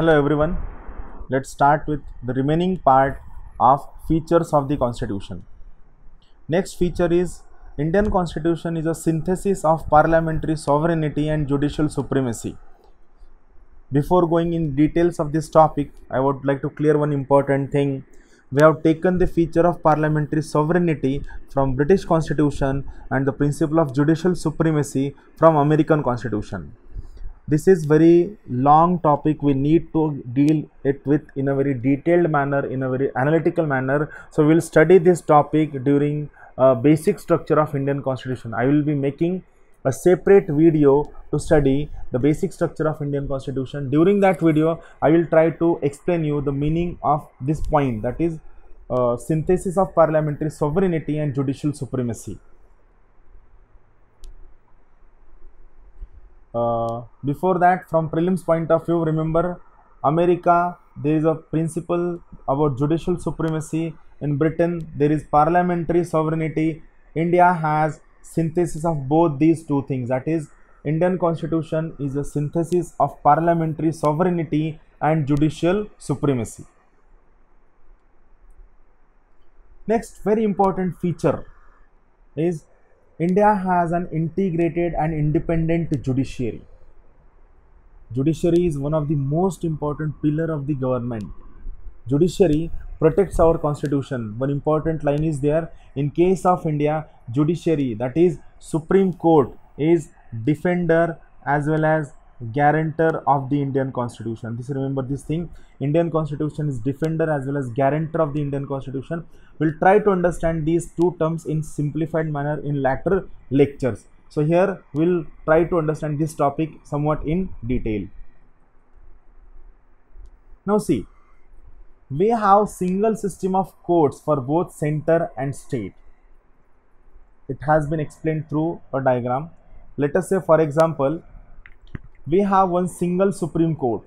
Hello everyone. Let's start with the remaining part of features of the constitution. Next feature is Indian constitution is a synthesis of parliamentary sovereignty and judicial supremacy. Before going in details of this topic, I would like to clear one important thing. We have taken the feature of parliamentary sovereignty from British constitution and the principle of judicial supremacy from American constitution this is very long topic. We need to deal it with in a very detailed manner in a very analytical manner. So we'll study this topic during uh, basic structure of indian constitution. I will be making a separate video to study the basic structure of indian constitution. During that video i will try to explain you the meaning of this point that is uh, synthesis of parliamentary sovereignty and judicial supremacy uh, before that from prelims point of view remember america there is a principle about judicial supremacy. In britain there is parliamentary sovereignty. India has synthesis of both these two things. That is indian constitution is a synthesis of parliamentary sovereignty and judicial supremacy. Next very important feature is India has an integrated and independent judiciary. Judiciary is one of the most important pillar of the government. Judiciary protects our constitution. One important line is there. In case of India, judiciary that is Supreme Court is defender as well as guarantor of the Indian constitution. This remember this thing. Indian constitution is defender as well as guarantor of the Indian constitution. We'll try to understand these two terms in simplified manner in later lectures. So here we'll try to understand this topic somewhat in detail. Now see, we have single system of courts for both center and state. It has been explained through a diagram. Let us say for example, we have one single Supreme Court.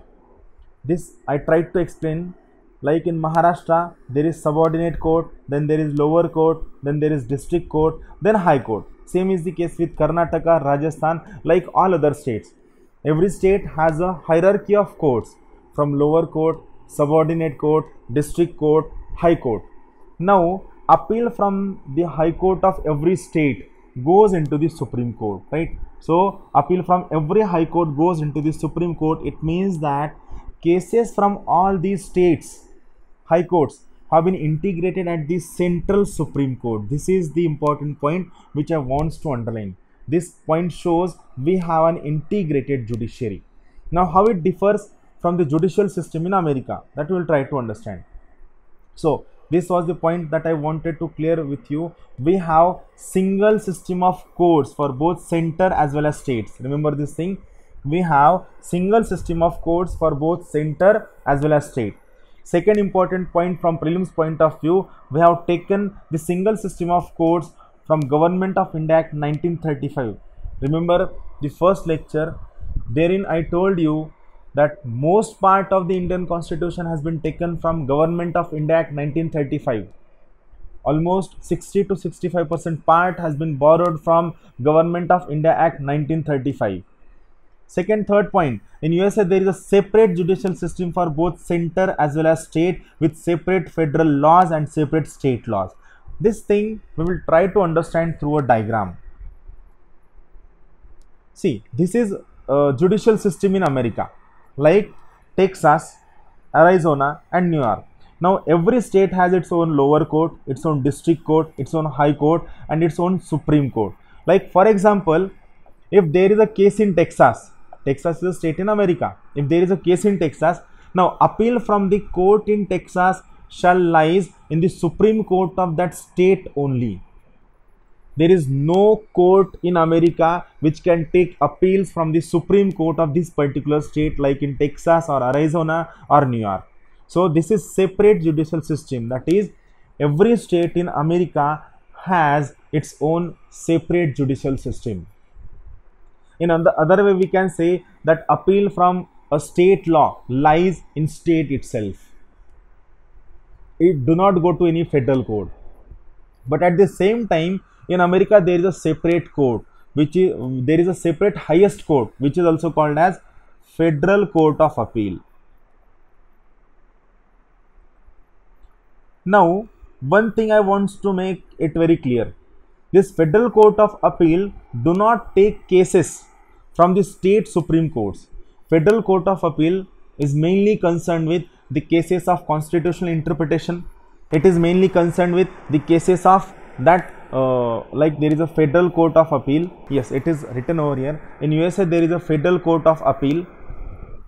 This I tried to explain like in Maharashtra there is subordinate court, then there is lower court, then there is district court, then high court. Same is the case with Karnataka, Rajasthan, like all other states. Every state has a hierarchy of courts from lower court, subordinate court, district court, high court. Now appeal from the high court of every state goes into the Supreme Court, right? So appeal from every high court goes into the Supreme Court. It means that cases from all these states, high courts, have been integrated at the central Supreme Court. This is the important point which I want to underline. This point shows we have an integrated judiciary. Now, how it differs from the judicial system in America, that we will try to understand. So, this was the point that I wanted to clear with you. We have single system of courts for both center as well as states. Remember this thing. We have single system of courts for both center as well as state. Second important point from prelims point of view, we have taken the single system of courts from Government of India Act 1935. Remember the first lecture, therein I told you that most part of the Indian constitution has been taken from Government of India Act 1935. Almost 60 to 65 percent part has been borrowed from Government of India Act 1935. Second, third point, in USA there is a separate judicial system for both center as well as state with separate federal laws and separate state laws. This thing we will try to understand through a diagram. See, this is a judicial system in America like Texas, Arizona, and New York. Now, every state has its own lower court, its own district court, its own high court, and its own Supreme Court. Like, for example, if there is a case in Texas, Texas is a state in America. If there is a case in Texas, now appeal from the court in Texas shall lies in the Supreme Court of that state only there is no court in America which can take appeals from the Supreme Court of this particular state like in Texas or Arizona or New York. So this is separate judicial system that is every state in America has its own separate judicial system. In the other way we can say that appeal from a state law lies in state itself. It do not go to any federal court. But at the same time in america there is a separate court which is, there is a separate highest court which is also called as federal court of appeal. Now one thing i want to make it very clear. This federal court of appeal do not take cases from the state supreme courts. Federal court of appeal is mainly concerned with the cases of constitutional interpretation. It is mainly concerned with the cases of that uh, like there is a federal court of appeal. Yes it is written over here. In usa there is a federal court of appeal.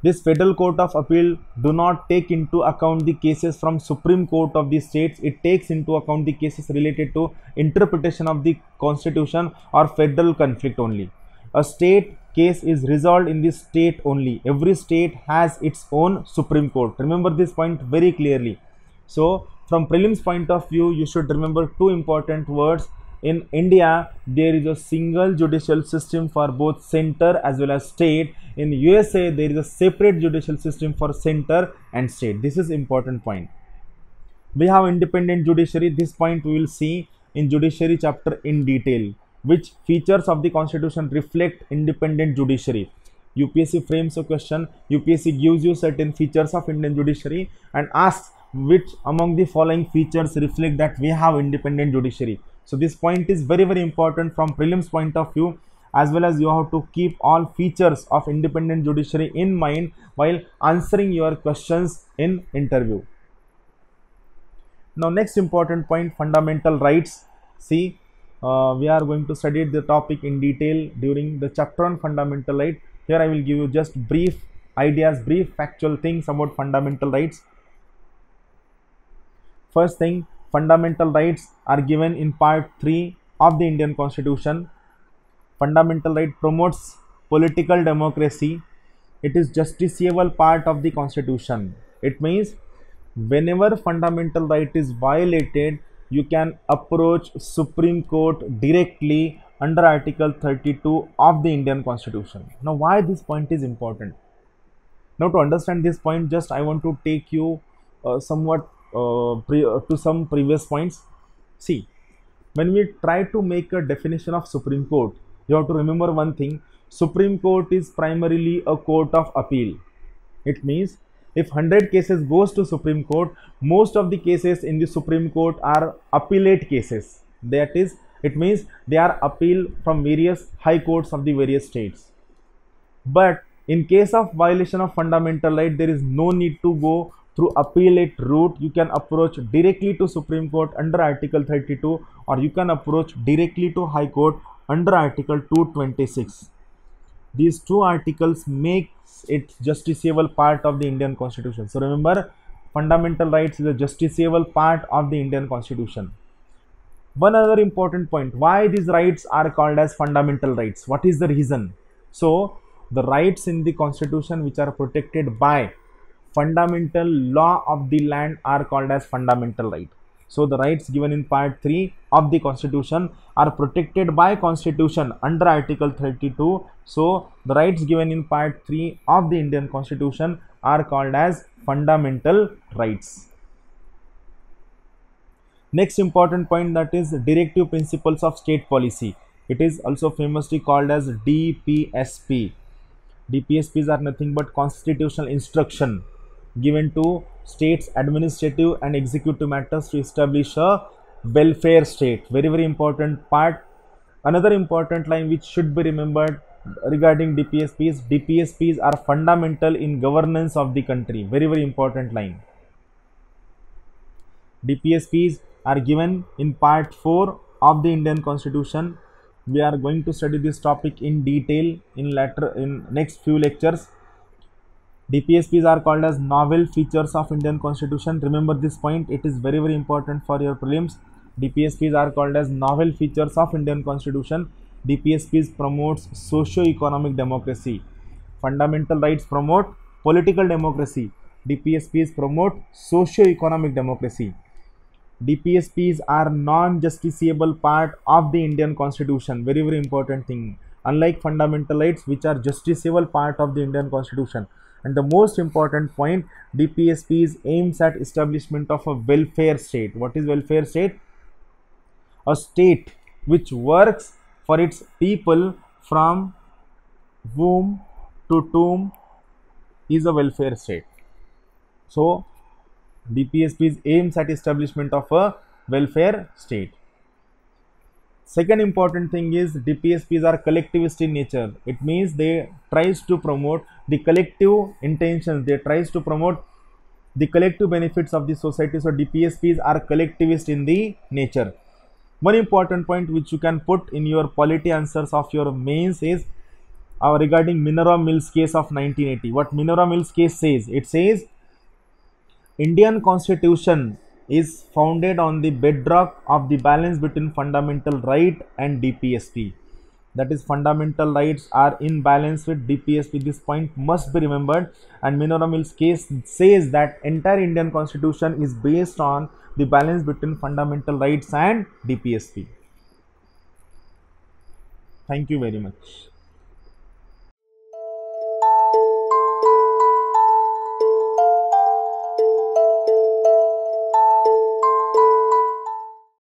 This federal court of appeal do not take into account the cases from supreme court of the states. It takes into account the cases related to interpretation of the constitution or federal conflict only. A state case is resolved in the state only. Every state has its own supreme court. Remember this point very clearly. So from prelims point of view you should remember two important words. In india there is a single judicial system for both center as well as state. In usa there is a separate judicial system for center and state. This is important point. We have independent judiciary. This point we will see in judiciary chapter in detail which features of the constitution reflect independent judiciary. Upsc frames a question. Upsc gives you certain features of indian judiciary and asks which among the following features reflect that we have independent judiciary. So this point is very very important from prelims point of view as well as you have to keep all features of independent judiciary in mind while answering your questions in interview. Now next important point fundamental rights. See uh, we are going to study the topic in detail during the chapter on fundamental right. Here i will give you just brief ideas brief factual things about fundamental rights First thing, fundamental rights are given in part 3 of the Indian Constitution. Fundamental right promotes political democracy. It is justiciable part of the Constitution. It means whenever fundamental right is violated, you can approach Supreme Court directly under Article 32 of the Indian Constitution. Now, why this point is important? Now, to understand this point, just I want to take you uh, somewhat Uh, uh, to some previous points. See, when we try to make a definition of Supreme Court, you have to remember one thing. Supreme Court is primarily a court of appeal. It means if 100 cases goes to Supreme Court, most of the cases in the Supreme Court are appellate cases. That is, it means they are appeal from various high courts of the various states. But in case of violation of fundamental right, there is no need to go through appellate route you can approach directly to supreme court under article 32 or you can approach directly to high court under article 226 these two articles makes it justiciable part of the indian constitution. So remember fundamental rights is a justiciable part of the indian constitution. One other important point why these rights are called as fundamental rights? What is the reason? So the rights in the constitution which are protected by fundamental law of the land are called as fundamental right. So the rights given in part 3 of the constitution are protected by constitution under article 32 so the rights given in part 3 of the indian constitution are called as fundamental rights. Next important point that is directive principles of state policy. It is also famously called as dpsp dpsps are nothing but constitutional instruction given to states administrative and executive matters to establish a welfare state. Very very important part. Another important line which should be remembered regarding dpsps dpsps are fundamental in governance of the country. Very very important line. Dpsps are given in part 4 of the indian constitution. We are going to study this topic in detail in later in next few lectures DPSPs are called as novel features of Indian constitution. Remember this point, it is very very important for your prelims. DPSPs are called as novel features of Indian constitution. DPSPs promotes socio-economic democracy. Fundamental rights promote political democracy. DPSPs promote socio-economic democracy. DPSPs are non-justiciable part of the Indian constitution. Very very important thing. Unlike fundamental rights which are justiciable part of the Indian constitution and the most important point dpsps aims at establishment of a welfare state. What is welfare state? A state which works for its people from womb to tomb is a welfare state. So DPSPs aims at establishment of a welfare state. Second important thing is DPSPs are collectivist in nature. It means they tries to promote the collective intentions. They tries to promote the collective benefits of the society. So DPSPs are collectivist in the nature. One important point which you can put in your polity answers of your mains is uh, regarding Minerva Mills case of 1980. What Minerva Mills case says? It says Indian constitution is founded on the bedrock of the balance between fundamental right and DPSP. That is, fundamental rights are in balance with DPSP. This point must be remembered. And Minerva Mills case says that entire Indian constitution is based on the balance between fundamental rights and DPSP. Thank you very much.